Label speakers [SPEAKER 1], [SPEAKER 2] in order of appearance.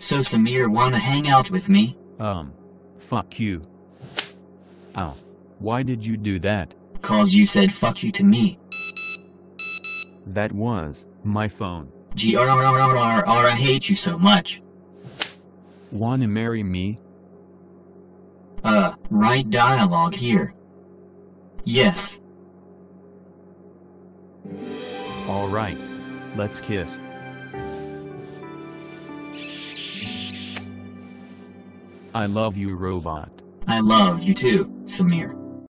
[SPEAKER 1] So Samir wanna hang out with me?
[SPEAKER 2] Um. Fuck you. Ow. Why did you do that?
[SPEAKER 1] Cause you said fuck you to me.
[SPEAKER 2] That was my phone.
[SPEAKER 1] GRRRRR, I hate you so much.
[SPEAKER 2] Wanna marry me?
[SPEAKER 1] Uh, write dialogue here. Yes.
[SPEAKER 2] Alright. Let's kiss. I love you, robot.
[SPEAKER 1] I love you too, Samir.